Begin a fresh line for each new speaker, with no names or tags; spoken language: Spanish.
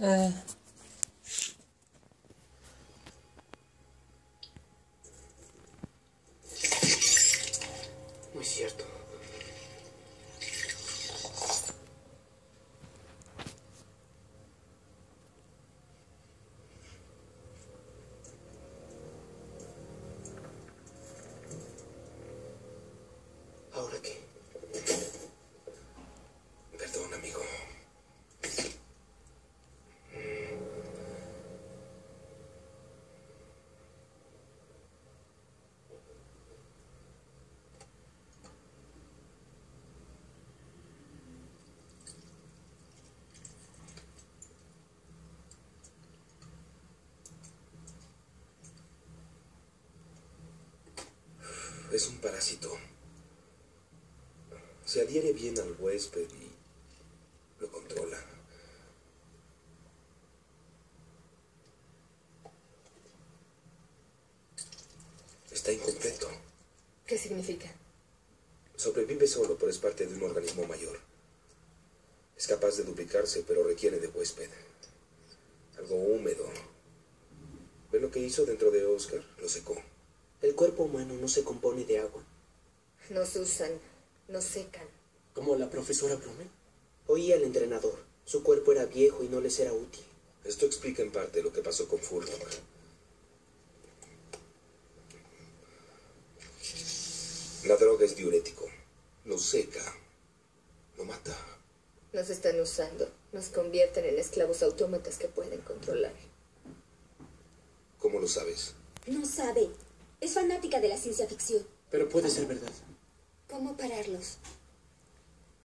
Eh,
No es
Es un parásito. Se adhiere bien al huésped y lo controla. Está incompleto.
¿Qué significa?
Sobrevive solo, pero es parte de un organismo mayor. Es capaz de duplicarse, pero requiere de huésped. Algo húmedo. ¿Ve lo que hizo dentro de Oscar? Lo secó.
El cuerpo humano no se compone de agua.
Nos usan, nos secan.
Como la profesora Blumen. Oí al entrenador. Su cuerpo era viejo y no les era útil.
Esto explica en parte lo que pasó con Furlong. La droga es diurético. Lo seca. Lo mata.
Nos están usando. Nos convierten en esclavos autómatas que pueden controlar.
¿Cómo lo sabes?
No sabe. Es fanática de la ciencia ficción.
Pero puede ser verdad.
¿Cómo pararlos?